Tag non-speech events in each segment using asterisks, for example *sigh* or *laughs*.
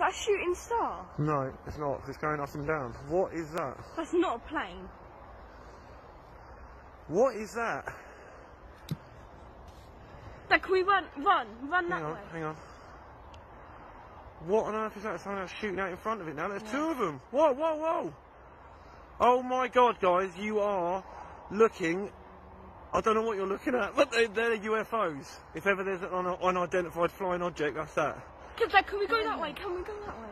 that a shooting star? No, it's not. It's going up and down. What is that? That's not a plane. What is that? Dad, can we run, run, run that Hang on, way? hang on. What on earth is that? Someone else shooting out in front of it now. There's two of them. Whoa, whoa, whoa! Oh my god, guys, you are looking. I don't know what you're looking at, but they, they're UFOs. If ever there's an un- unidentified flying object, that's that. Dad, can we go that way? Can we go that way?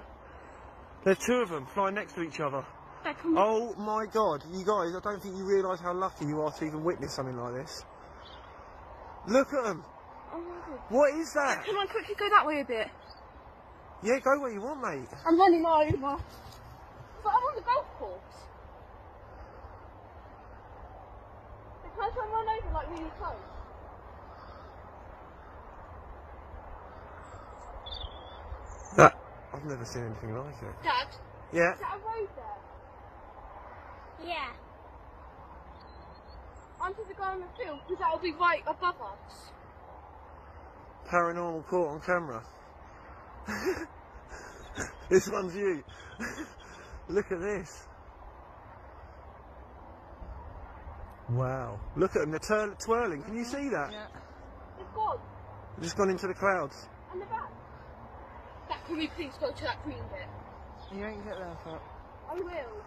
There's two of them flying next to each other. Dad, we... Oh my god, you guys, I don't think you realise how lucky you are to even witness something like this. Look at them. Oh my god. What is that? Can I quickly go that way a bit? Yeah, go where you want, mate. I'm running over. But I'm on the golf course. Can I try and run over like really close? That I've never seen anything like it. Dad, Yeah. is that a road there? Yeah. Onto the guy on the field, because that'll be right above us. Paranormal caught on camera. *laughs* this one's you. *laughs* Look at this. Wow. Look at them, they're twirling. Can you see that? Yeah. It's gone. They've just gone into the clouds. And the back. Can we please go to that green bit? You ain't get there, Fat. I will.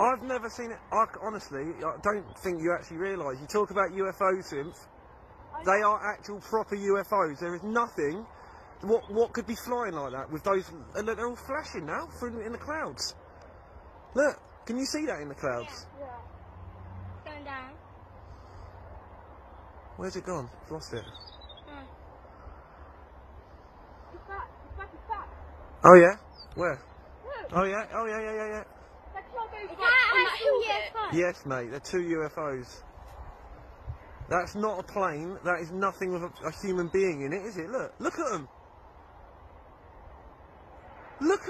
I've never seen it. I, honestly, I don't think you actually realise. You talk about UFO synth. They are actual proper UFOs. There is nothing. What what could be flying like that with those? and Look, they're all flashing now through in the clouds. Look, can you see that in the clouds? Yeah. going down. Where's it gone? I've lost it. Hmm. It's back. It's back. It's back. Oh yeah. Where? Look. Oh yeah. Oh yeah. Yeah yeah yeah. Dad, can I go Is that on that hill actual? UFO? Yes, mate. They're two UFOs. That's not a plane. That is nothing with a, a human being in it, is it? Look. Look at them. Look at.